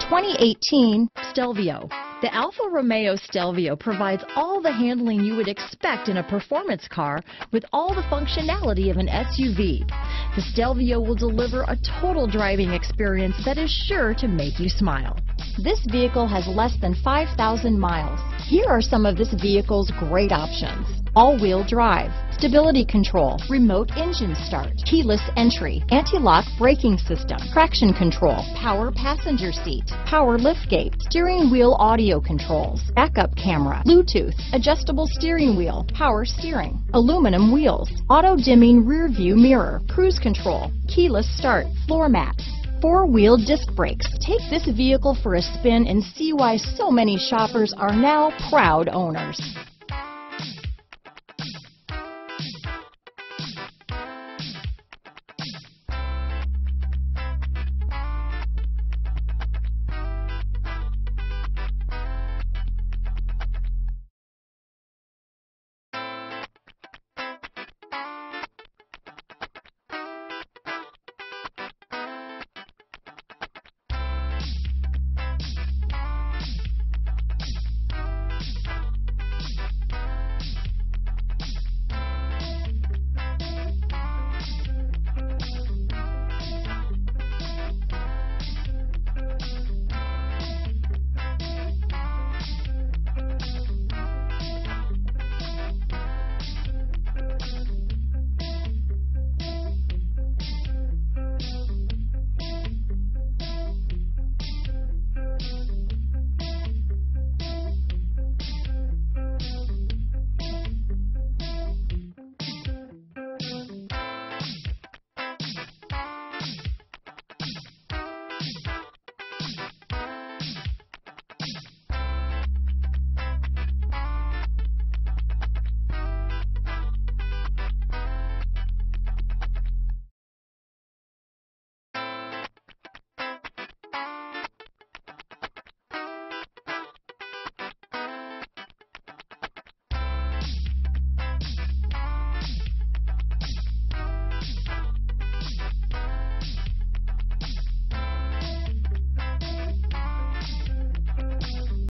2018 Stelvio. The Alfa Romeo Stelvio provides all the handling you would expect in a performance car with all the functionality of an SUV. The Stelvio will deliver a total driving experience that is sure to make you smile. This vehicle has less than 5,000 miles. Here are some of this vehicle's great options. All-wheel drive, stability control, remote engine start, keyless entry, anti-lock braking system, traction control, power passenger seat, power liftgate, steering wheel audio controls, backup camera, Bluetooth, adjustable steering wheel, power steering, aluminum wheels, auto dimming rear view mirror, cruise control, keyless start, floor mats, four-wheel disc brakes. Take this vehicle for a spin and see why so many shoppers are now proud owners.